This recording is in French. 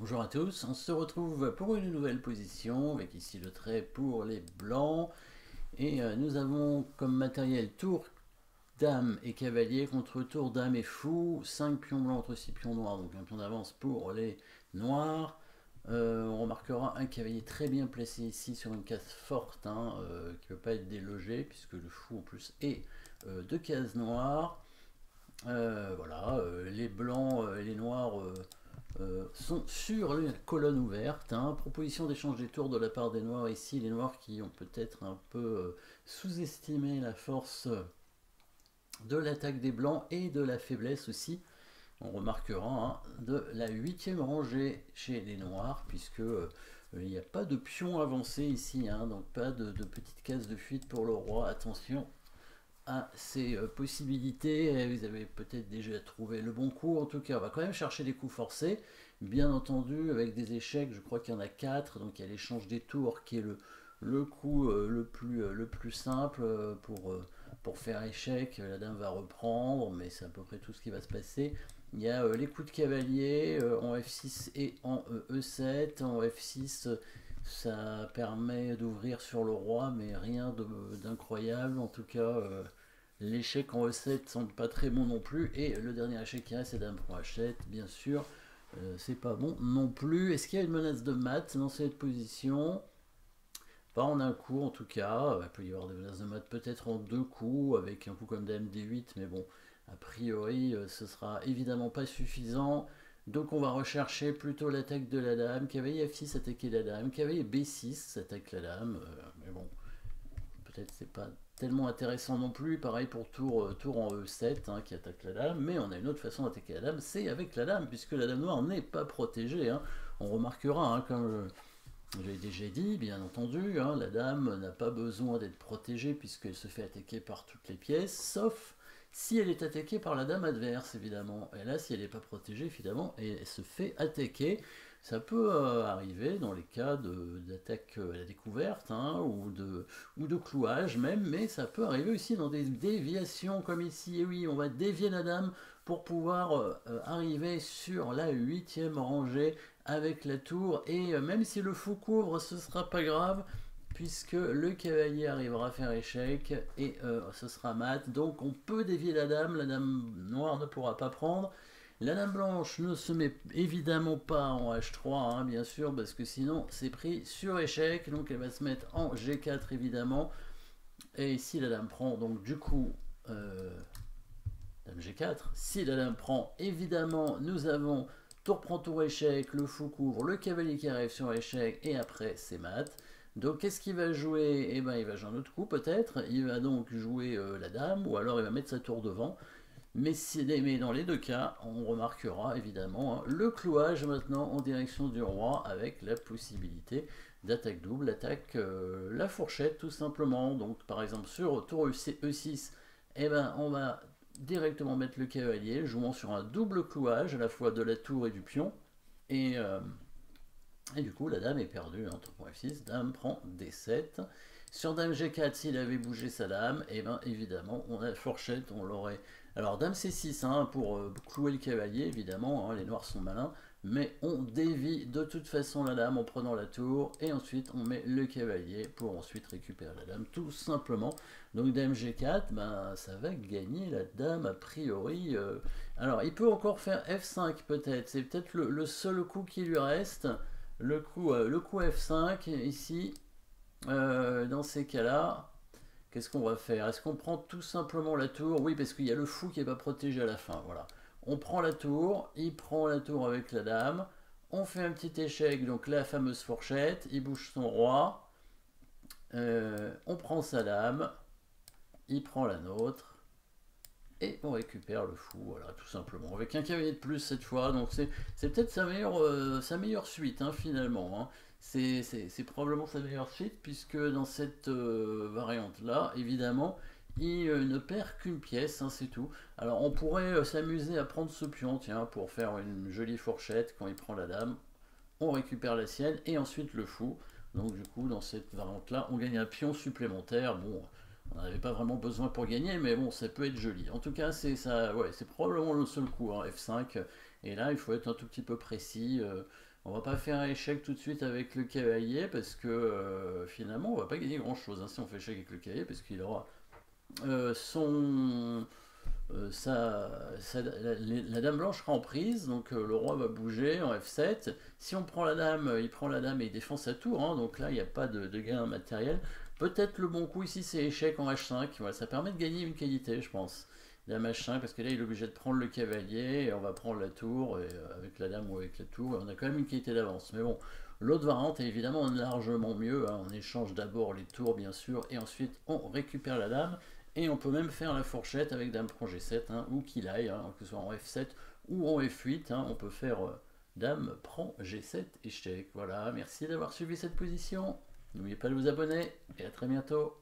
Bonjour à tous, on se retrouve pour une nouvelle position avec ici le trait pour les blancs et euh, nous avons comme matériel tour, dame et cavalier contre tour, dame et fou, 5 pions blancs entre 6 pions noirs, donc un pion d'avance pour les noirs. Euh, on remarquera un cavalier très bien placé ici sur une case forte hein, euh, qui ne peut pas être délogé puisque le fou en plus est de cases noires. voilà, les blancs et les noirs euh, sont sur la colonne ouverte. Hein. Proposition d'échange des tours de la part des Noirs ici, les Noirs qui ont peut-être un peu euh, sous-estimé la force de l'attaque des Blancs et de la faiblesse aussi. On remarquera hein, de la huitième rangée chez les Noirs, puisque euh, il n'y a pas de pion avancé ici, hein. donc pas de, de petite case de fuite pour le roi. Attention, ces euh, possibilités. Vous avez peut-être déjà trouvé le bon coup. En tout cas, on va quand même chercher des coups forcés. Bien entendu, avec des échecs, je crois qu'il y en a quatre. Donc il y a l'échange des tours qui est le, le coup euh, le, plus, euh, le plus simple pour, pour faire échec. La dame va reprendre, mais c'est à peu près tout ce qui va se passer. Il y a les coups de cavalier en F6 et en E7. En F6, ça permet d'ouvrir sur le roi, mais rien d'incroyable. En tout cas, L'échec en E7 semble pas très bon non plus. Et le dernier échec qui reste, c'est dame pour H7, bien sûr. Euh, c'est pas bon non plus. Est-ce qu'il y a une menace de mat dans cette position? Pas en un coup en tout cas. Il peut y avoir des menaces de mat peut-être en deux coups, avec un coup comme dame D8, mais bon, a priori, euh, ce sera évidemment pas suffisant. Donc on va rechercher plutôt l'attaque de la dame. Cavalier F6 attaquer la dame. Cavalier B6 attaque la dame. Euh, mais bon, c'est pas tellement intéressant non plus. Pareil pour tour, euh, en E7 hein, qui attaque la dame. Mais on a une autre façon d'attaquer la dame, c'est avec la dame, puisque la dame noire n'est pas protégée. Hein. On remarquera, hein, comme j'ai déjà dit, bien entendu, la dame n'a pas besoin d'être protégée puisqu'elle se fait attaquer par toutes les pièces, sauf si elle est attaquée par la dame adverse, évidemment. Et là, si elle n'est pas protégée, évidemment, elle se fait attaquer. Ça peut euh, arriver dans les cas d'attaque euh, à la découverte hein, ou, de, ou de clouage même, mais ça peut arriver aussi dans des déviations comme ici. Et oui, on va dévier la dame pour pouvoir euh, arriver sur la huitième rangée avec la tour. Et même si le fou couvre, ce sera pas grave puisque le cavalier arrivera à faire échec et ce sera mat. Donc on peut dévier la dame, la dame noire ne pourra pas prendre. La dame blanche ne se met évidemment pas en H3, hein, bien sûr, parce que sinon c'est pris sur échec, donc elle va se mettre en G4 évidemment. Et ici la dame prend, donc du coup, euh, dame G4, si la dame prend, évidemment, nous avons tour prend tour échec, le fou couvre, le cavalier qui arrive sur échec, et après c'est mat. Donc qu'est-ce qu'il va jouer? Eh bien il va jouer un autre coup peut-être, il va donc jouer euh, la dame, ou alors il va mettre sa tour devant. Mais, dans les deux cas, on remarquera évidemment hein, le clouage maintenant en direction du roi avec la possibilité d'attaque double, attaque euh, la fourchette tout simplement. Donc par exemple sur tour E6, eh ben, on va directement mettre le cavalier, jouant sur un double clouage à la fois de la tour et du pion. Et, euh, et du coup la dame est perdue, hein, tour F6, dame prend D7. Sur dame G4, s'il avait bougé sa dame, et eh ben évidemment, on a fourchette, on l'aurait alors dame c6 hein, pour euh, clouer le cavalier, évidemment, hein, les noirs sont malins, mais on dévie de toute façon la dame en prenant la tour, et ensuite on met le cavalier pour ensuite récupérer la dame, tout simplement. Donc dame g4, ben, ça va gagner la dame a priori. Euh. Alors il peut encore faire f5 peut-être, c'est peut-être le, seul coup qui lui reste, le coup, euh, le coup f5 ici, dans ces cas-là. Qu'est-ce qu'on va faire? Est-ce qu'on prend tout simplement la tour? Oui, parce qu'il y a le fou qui n'est pas protégé à la fin. Voilà. On prend la tour, il prend la tour avec la dame. On fait un petit échec, donc la fameuse fourchette. Il bouge son roi. Euh, on prend sa dame. Il prend la nôtre. Et on récupère le fou, voilà, tout simplement. Avec un cavalier de plus cette fois. Donc c'est peut-être sa, meilleure, euh, suite, hein, finalement. Hein c'est probablement sa meilleure suite, puisque dans cette euh, variante-là, évidemment, il euh, ne perd qu'une pièce, hein, c'est tout. Alors on pourrait s'amuser à prendre ce pion, tiens, pour faire une jolie fourchette quand il prend la dame. On récupère la sienne, et ensuite le fou. Donc du coup, dans cette variante-là, on gagne un pion supplémentaire. Bon, on n'avait pas vraiment besoin pour gagner, mais bon, ça peut être joli. En tout cas, c'est ça, ouais, c'est probablement le seul coup, hein, F5. Et là, il faut être un tout petit peu précis. On va pas faire un échec tout de suite avec le cavalier parce que euh, finalement on va pas gagner grand chose hein, si on fait échec avec le cavalier parce qu'il aura euh, son euh, la, dame blanche sera en prise, donc le roi va bouger en F7. Si on prend la dame, il prend la dame et il défend sa tour, hein, donc là il n'y a pas de, gain matériel. Peut-être le bon coup ici c'est échec en H5, voilà, ça permet de gagner une qualité je pense dame H5, parce que là il est obligé de prendre le cavalier, et on va prendre la tour, euh, avec la dame ou avec la tour, on a quand même une qualité d'avance. Mais bon, l'autre variante est évidemment largement mieux, hein. on échange d'abord les tours bien sûr, et ensuite on récupère la dame, et on peut même faire la fourchette avec dame prend G7, hein, ou qu'il aille, hein, que ce soit en F7 ou en F8, on peut faire euh, dame prend G7 échec. Voilà, merci d'avoir suivi cette position. N'oubliez pas de vous abonner, et à très bientôt.